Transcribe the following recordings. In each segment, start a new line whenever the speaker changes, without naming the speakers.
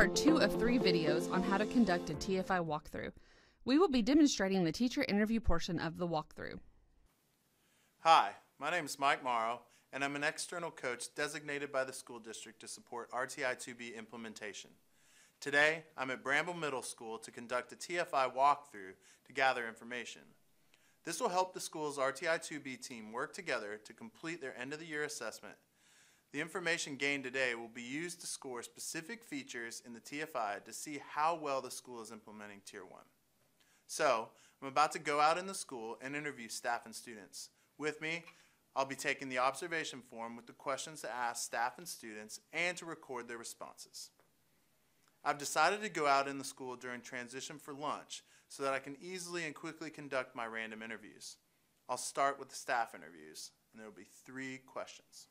part two of three videos on how to conduct a TFI walkthrough. We will be demonstrating the teacher interview portion of the walkthrough.
Hi, my name is Mike Morrow, and I'm an external coach designated by the school district to support RTI 2B implementation. Today, I'm at Bramble Middle School to conduct a TFI walkthrough to gather information. This will help the school's RTI 2B team work together to complete their end of the year assessment. The information gained today will be used to score specific features in the TFI to see how well the school is implementing Tier 1. So, I'm about to go out in the school and interview staff and students. With me, I'll be taking the observation form with the questions to ask staff and students and to record their responses. I've decided to go out in the school during transition for lunch so that I can easily and quickly conduct my random interviews. I'll start with the staff interviews, and there will be three questions.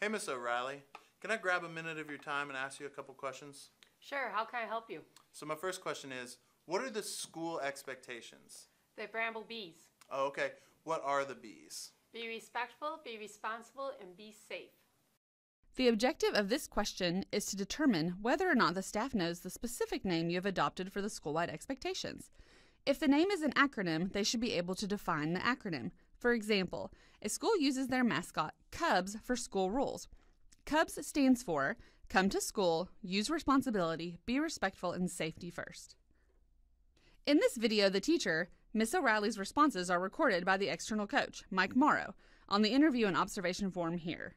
Hey, Miss O'Reilly, can I grab a minute of your time and ask you a couple questions?
Sure, how can I help you?
So my first question is, what are the school expectations?
The Bramble Bees.
Oh, okay. What are the bees?
Be respectful, be responsible, and be safe.
The objective of this question is to determine whether or not the staff knows the specific name you have adopted for the school-wide expectations. If the name is an acronym, they should be able to define the acronym. For example, a school uses their mascot, Cubs, for school rules. Cubs stands for Come to school, use responsibility, be respectful, and safety first. In this video, the teacher, Miss O'Reilly's responses are recorded by the external coach, Mike Morrow, on the interview and observation form here.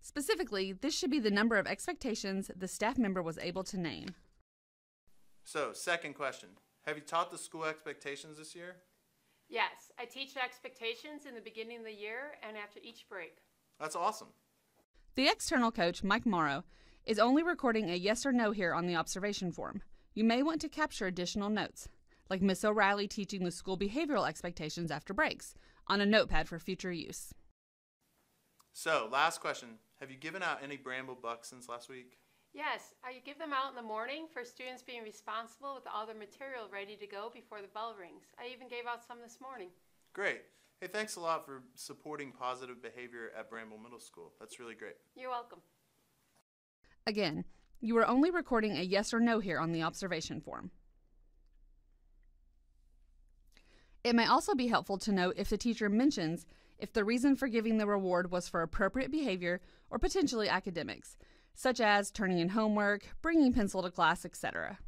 Specifically, this should be the number of expectations the staff member was able to name.
So, second question. Have you taught the school expectations this year?
Yes, I teach expectations in the beginning of the year and after each break.
That's awesome.
The external coach, Mike Morrow, is only recording a yes or no here on the observation form. You may want to capture additional notes, like Miss O'Reilly teaching the school behavioral expectations after breaks, on a notepad for future use.
So, last question. Have you given out any Bramble Bucks since last week?
Yes, I give them out in the morning for students being responsible with all their material ready to go before the bell rings. I even gave out some this morning.
Great. Hey, thanks a lot for supporting positive behavior at Bramble Middle School. That's really great.
You're welcome.
Again, you are only recording a yes or no here on the observation form. It may also be helpful to note if the teacher mentions if the reason for giving the reward was for appropriate behavior or potentially academics, such as turning in homework, bringing pencil to class, etc.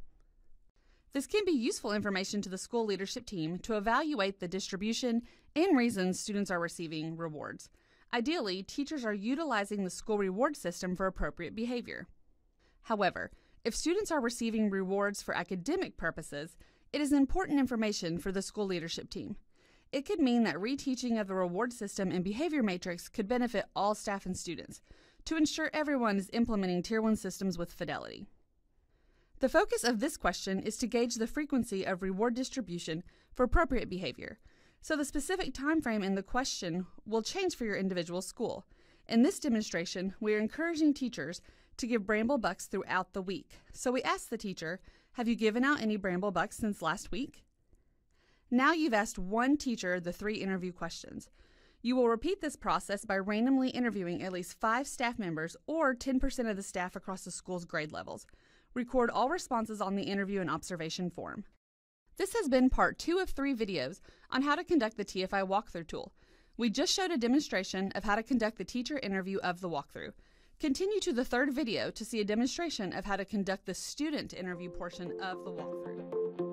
This can be useful information to the school leadership team to evaluate the distribution and reasons students are receiving rewards. Ideally, teachers are utilizing the school reward system for appropriate behavior. However, if students are receiving rewards for academic purposes, it is important information for the school leadership team. It could mean that reteaching of the reward system and behavior matrix could benefit all staff and students to ensure everyone is implementing Tier 1 systems with fidelity. The focus of this question is to gauge the frequency of reward distribution for appropriate behavior, so the specific time frame in the question will change for your individual school. In this demonstration, we are encouraging teachers to give Bramble Bucks throughout the week. So we asked the teacher, have you given out any Bramble Bucks since last week? Now you've asked one teacher the three interview questions. You will repeat this process by randomly interviewing at least five staff members or 10% of the staff across the school's grade levels. Record all responses on the interview and observation form. This has been part two of three videos on how to conduct the TFI walkthrough tool. We just showed a demonstration of how to conduct the teacher interview of the walkthrough. Continue to the third video to see a demonstration of how to conduct the student interview portion of the walkthrough.